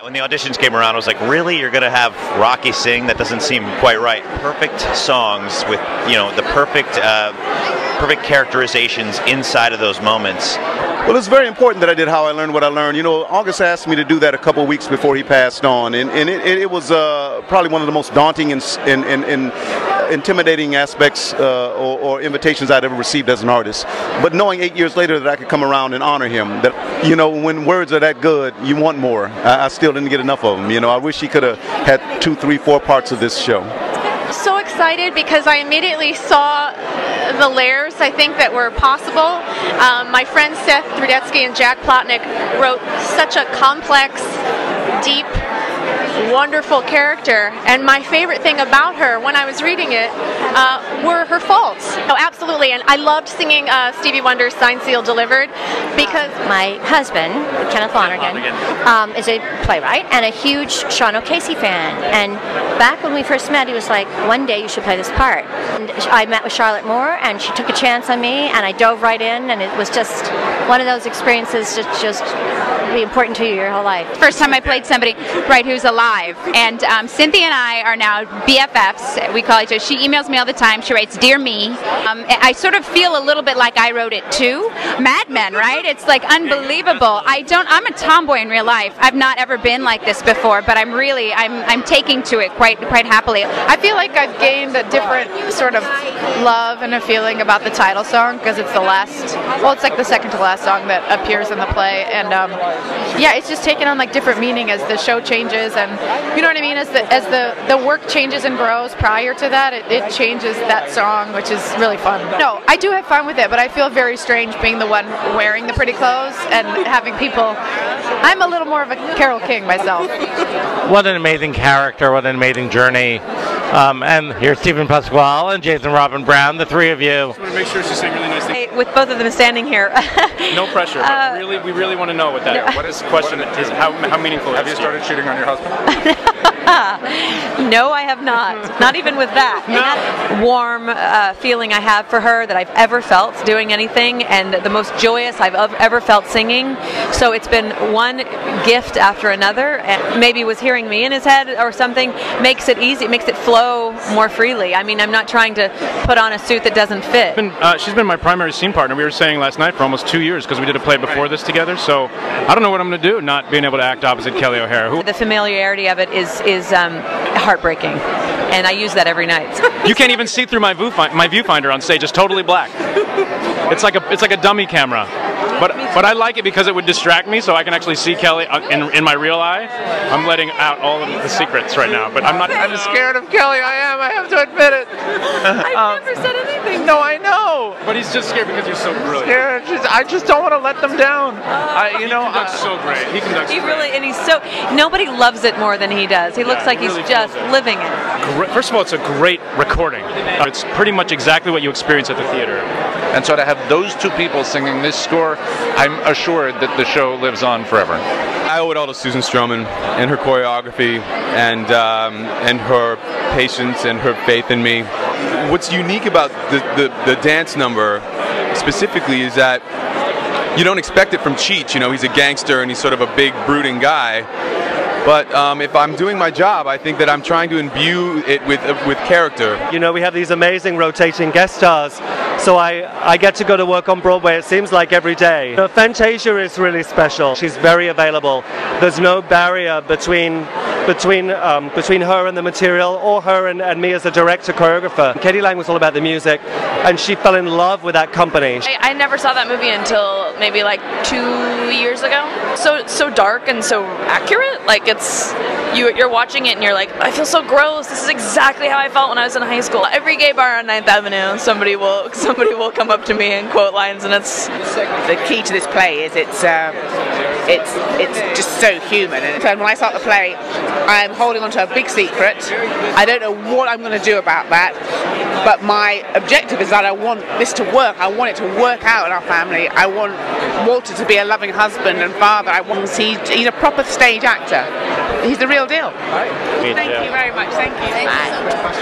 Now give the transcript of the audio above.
When the auditions came around, I was like, "Really? You're gonna have Rocky sing? That doesn't seem quite right." Perfect songs with you know the perfect, uh, perfect characterizations inside of those moments. Well, it's very important that I did how I learned what I learned. You know, August asked me to do that a couple weeks before he passed on, and, and it, it, was uh, probably one of the most daunting and, and, and, and intimidating aspects uh, or, or, invitations I'd ever received as an artist. But knowing eight years later that I could come around and honor him, that you know, when words are that good, you want more. I, I still didn't get enough of them. You know, I wish he could have had two, three, four parts of this show so excited because I immediately saw the layers I think that were possible. Um, my friends Seth Rudetsky and Jack Plotnick wrote such a complex, deep wonderful character. And my favorite thing about her when I was reading it uh, were her faults. Oh, absolutely. And I loved singing uh, Stevie Wonder's Signed, Sealed, Delivered because. My husband, Kenneth Lonergan, um, is a playwright and a huge Sean O'Casey fan. And back when we first met, he was like, one day you should play this part. And I met with Charlotte Moore and she took a chance on me and I dove right in and it was just one of those experiences that just be important to you your whole life. First time I played somebody, right, who's alive. And um, Cynthia and I are now BFFs. We call each other. She emails me all the time. She writes, "Dear me." Um, I sort of feel a little bit like I wrote it too. Mad Men, right? It's like unbelievable. I don't. I'm a tomboy in real life. I've not ever been like this before, but I'm really, I'm, I'm taking to it quite, quite happily. I feel like I've gained a different sort of love and a feeling about the title song because it's the last. Well, it's like the second to last song that appears in the play, and um, yeah, it's just taken on like different meaning as the show changes, and you know what I mean. As the as the the work changes and grows. Prior to that, it, it changes that song, which is really fun. No, I do have fun with it, but I feel very strange being the one wearing the pretty clothes and having people. I'm a little more of a Carole King myself. What an amazing character! What an amazing journey! Um, and here's Steven Pasquale and Jason Robert Brown, the three of you. Just want to make sure she's saying really nice things. With both of them standing here. no pressure. Uh, really, we really want to know what that. No. What is question? What, is how how meaningful? Have you started cheating on your husband? no, I have not. Not even with that. No. Warm uh, feeling I have for her that I've ever felt doing anything, and the most joyous I've ever felt singing. So it's been one gift after another. And maybe was hearing me in his head or something makes it easy. Makes it flow more freely. I mean, I'm not trying to put on a suit that doesn't fit. Been, uh, she's been my primary scene partner. We were saying last night for almost two years because we did a play before this together. So I don't know what I'm going to do, not being able to act opposite Kelli O'Hara. Who- the familiarity of it is is um, heartbreaking, and I use that every night. you can't even see through my viewfinder. My viewfinder on stage is totally black. It's like a it's like a dummy camera. But but I like it because it would distract me, so I can actually see Kelli uh, in, in my real eye. I'm letting out all of the secrets right now, but I'm not. I'm scared of Kelli. I am. I have to admit it. I've um, never said anything. No, I know. But he's just scared because you're so brilliant. Scared. Just, I just don't want to let them down. Uh, I, you know, he conducts uh, so great. He conducts. He really and he's so. Nobody loves it more than he does. He yeah, looks like he he's really just living it. First of all, it's a great recording. It's pretty much exactly what you experience at the theater. And so to have those two people singing this score, I'm assured that the show lives on forever. I owe it all to Susan Stroman and her choreography and um, and her patience and her faith in me. What's unique about the, the, the dance number specifically is that you don't expect it from Cheech. You know, he's a gangster and he's sort of a big, brooding guy. But um, if I'm doing my job, I think that I'm trying to imbue it with uh, with character. You know, we have these amazing rotating guest stars, so I, I get to go to work on Broadway. It seems like every day. You Fantasia is really special. She's very available. There's no barrier between between um, between her and the material, or her and, and me as a director choreographer. k.d. lang was all about the music, and she fell in love with that company. I, I never saw that movie until maybe like two years ago. So so dark and so accurate. Like it's you you're watching it and you're like, I feel so gross. This is exactly how I felt when I was in high school. Every gay bar on 9th Avenue, somebody will somebody will come up to me and quote lines, and it's the key to this play is it's. Um, it's it's just so human. And when I start the play, I'm holding on to a big secret. I don't know what I'm going to do about that, but my objective is that I want this to work. I want it to work out in our family. I want Walter to be a loving husband and father. I want he, he's a proper stage actor. He's the real deal. Thank you very much. Thank you. Bye.